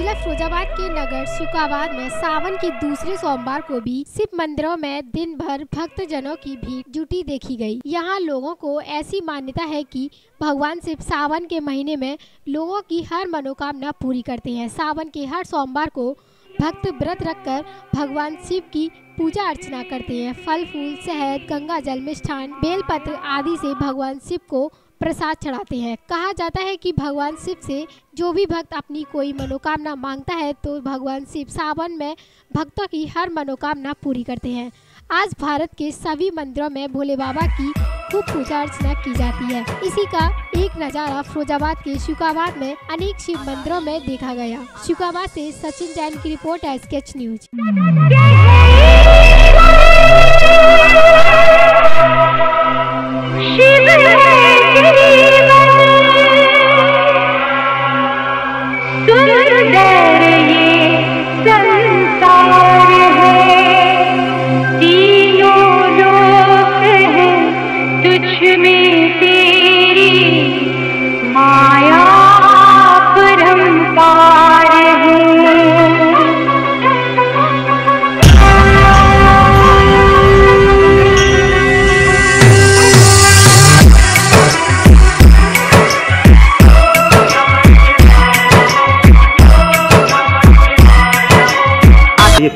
जिला फिरोजाबाद के नगर शुकाबाद में सावन के दूसरे सोमवार को भी शिव मंदिरों में दिन भर भक्त जनों की भीड़ जुटी देखी गई। यहाँ लोगों को ऐसी मान्यता है कि भगवान शिव सावन के महीने में लोगों की हर मनोकामना पूरी करते हैं सावन के हर सोमवार को भक्त व्रत रखकर भगवान शिव की पूजा अर्चना करते हैं फल, फूल, शहद गंगा जल मिष्ठान, बेलपत्र आदि से भगवान शिव को प्रसाद चढ़ाते हैं। कहा जाता है कि भगवान शिव से जो भी भक्त अपनी कोई मनोकामना माँगता है तो भगवान शिव सावन में भक्तों की हर मनोकामना पूरी करते हैं। आज भारत के सभी मंदिरों में भोले बाबा की खूब पूजा अर्चना की जाती है। इसी का एक नज़ारा फिरोजाबाद के शुकाबाद में अनेक शिव मंदिरों में देखा गया। शुकाबाद से सचिन जैन की रिपोर्ट है स्केच न्यूज़।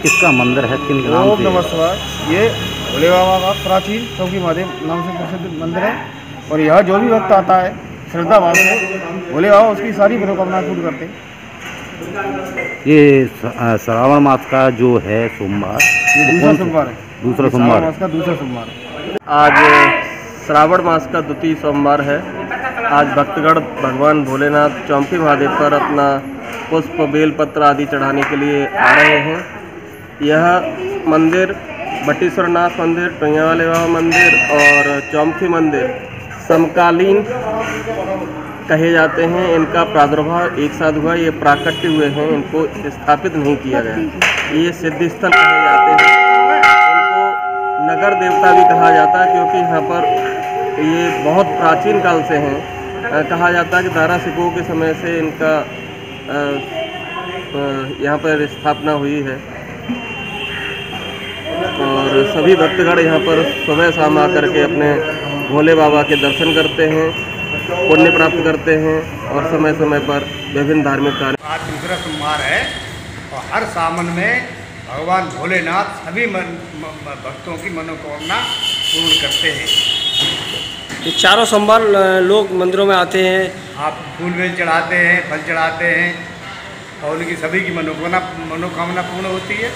किसका मंदिर है? किन नाम से नमः शिवाय। ये भोले बाबा का प्राचीन चौकी महादेव नाम से प्रसिद्ध मंदिर है। और यहाँ जो भी भक्त आता है श्रद्धा भाव से भोले बाबा उसकी सारी मनोकामना पूरी करते हैं। ये श्रावण मास का जो है सोमवार दूसरा सोमवार है। दूसरा सोमवार। मास का दूसरा सोमवार है। आज श्रावण मास का द्वितीय सोमवार है। आज भक्तगण भगवान भोलेनाथ चौंकी महादेव पर अपना पुष्प बेलपत्र आदि चढ़ाने के लिए आ रहे हैं। यह मंदिर बटेश्वरनाथ मंदिर टोइया वाले बाबा मंदिर और चौमथी मंदिर समकालीन कहे जाते हैं। इनका प्रादुर्भाव एक साथ हुआ, ये प्राकट्य हुए हैं, इनको स्थापित नहीं किया गया। ये सिद्धि स्थल कहे जाते हैं। इनको नगर देवता भी कहा जाता है, क्योंकि यहाँ पर ये बहुत प्राचीन काल से हैं। कहा जाता है कि दारा सिखों के समय से इनका यहाँ पर स्थापना हुई है। और सभी भक्तगण यहाँ पर सुबह शाम आकर के अपने भोले बाबा के दर्शन करते हैं पुण्य प्राप्त करते हैं और समय समय पर विभिन्न धार्मिक कार्य आज दूसरा सोमवार है और हर सावन में भगवान भोलेनाथ सभी मन, म, म- भक्तों की मनोकामना पूर्ण करते हैं। ये चारों सोमवार लोग मंदिरों में आते हैं। आप फूल बेल चढ़ाते हैं फल चढ़ाते हैं और उनकी सभी की मनोकामना मनोकामना पूर्ण होती है।